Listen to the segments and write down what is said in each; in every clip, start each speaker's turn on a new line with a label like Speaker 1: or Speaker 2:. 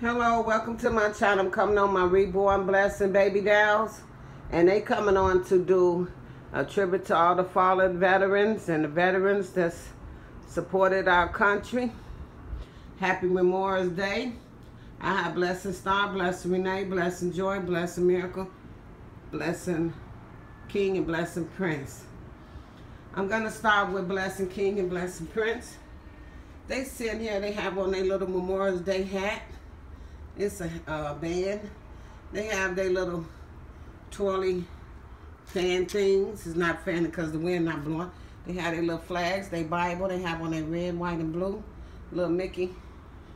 Speaker 1: Hello, welcome to my channel. I'm coming on my Reborn Blessing Baby Dolls. And they coming on to do a tribute to all the fallen veterans and the veterans that's supported our country. Happy Memorial Day. I have Blessing Star, Blessing Renee, Blessing Joy, Blessing Miracle, Blessing King, and Blessing Prince. I'm going to start with Blessing King and Blessing Prince. They sit here, they have on their little Memorial Day hat. It's a band. They have their little twirly fan things. It's not fan because the wind not blowing. They have their little flags, their Bible. They have on their red, white, and blue. Little Mickey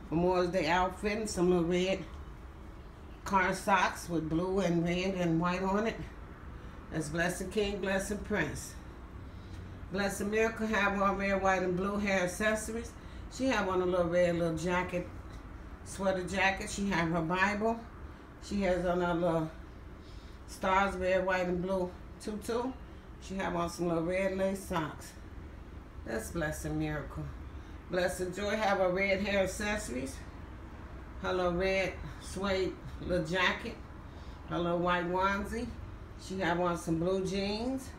Speaker 1: Memorial Day outfit and some little red car socks with blue and red and white on it. That's Blessing King, Blessing Prince. Blessing Miracle have on red, white, and blue hair accessories. She have on a little red little jacket, sweater jacket. She have her Bible. She has on a little stars, red, white, and blue tutu. She have on some little red lace socks. That's Blessing Miracle. Blessing Joy have her red hair accessories. Her little red suede little jacket. Her little white onesie. She have on some blue jeans.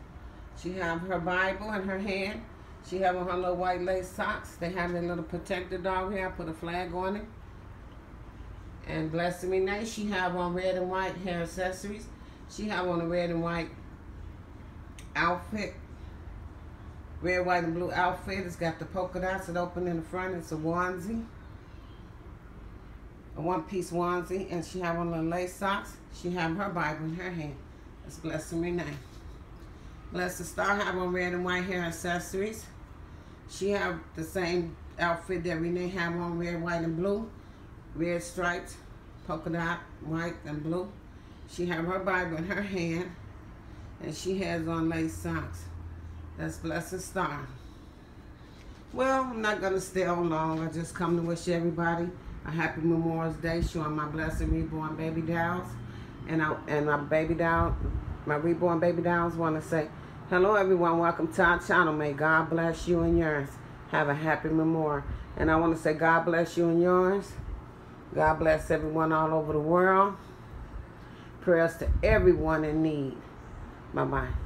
Speaker 1: She have her Bible in her hand. She have on her little white lace socks. They have their little protector dog here. I put a flag on it. And Blessing Renee, she have on red and white hair accessories. She have on a red and white outfit. Red, white, and blue outfit. It's got the polka dots that open in the front. It's a onesie. A one-piece onesie. And she have on the lace socks. She have her Bible in her hand. That's Blessing Bless the Star have on red and white hair accessories. She have the same outfit that Renee have on, red, white, and blue. Red stripes, polka dot, white, and blue. She have her Bible in her hand, and she has on lace socks. That's Blessed Star. Well, I'm not going to stay on long. I just come to wish everybody a happy Memorial Day, showing my blessed reborn baby dolls. And, I, and my baby doll, my reborn baby dolls want to say, Hello everyone, welcome to our channel. May God bless you and yours. Have a happy memorial. And I want to say God bless you and yours. God bless everyone all over the world. Prayers to everyone in need. Bye-bye.